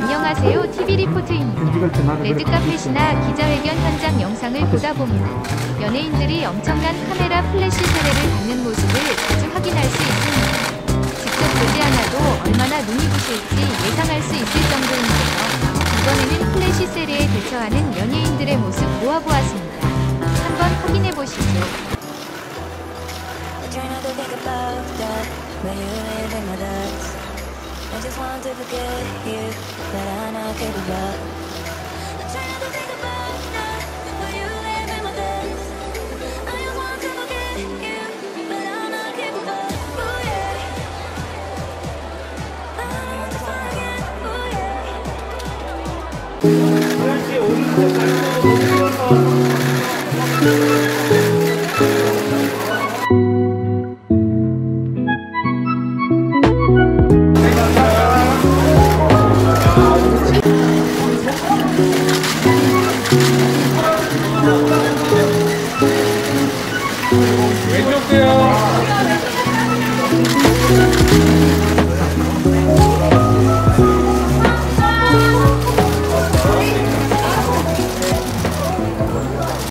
안녕하세요. TV 리포트입니다. 레드카펫이나 기자회견 현장 영상을 보다 보면 연예인들이 엄청난 카메라 플래시 세례를 받는 모습을 자주 확인할 수 있습니다. 직접 보지 않아도 얼마나 눈이 부실지 예상할 수 있을 정도인데요. 이번에는 플래시 세례에 대처하는 연예인들의 모습 모아보았습니다. 한번 확인해 보시죠. I try not to think about that, I just want to forget you, but I'm not capable. I try not to think about it, but you live in my thoughts. I just want to forget you, but I'm not capable. Ooh yeah. I want to forget. Ooh yeah. 다녀올게요.